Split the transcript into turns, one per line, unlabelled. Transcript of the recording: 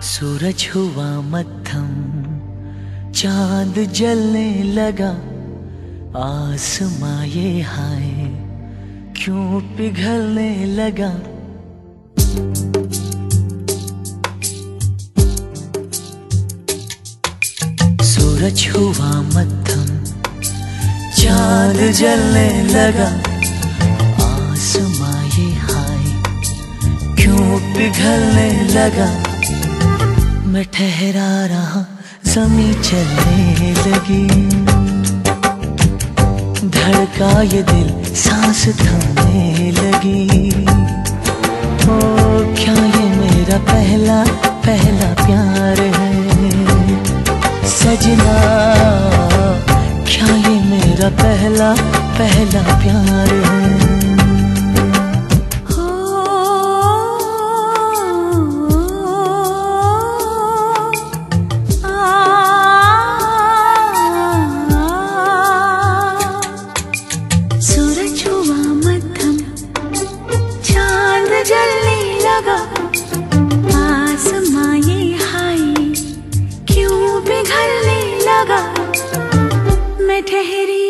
सूरज हुआ मत्थम चाँद जलने लगा, आसमां ये हाय, क्यों पिघलने लगा? सूरज हुआ मत्थम चाँद जलने लगा, आसमां ये हाय, क्यों पिघलने लगा? मैं ठहरा रहा जमी चलने लगी। धड़का ये दिल, सांस थमने लगी। ओ, क्या ये मेरा पहला पहला प्यार है? सजना, क्या ये मेरा पहला पहला प्यार है? जलने लगा। आसमां ये हाय क्यों बिगड़ने लगा? मैं ठहरी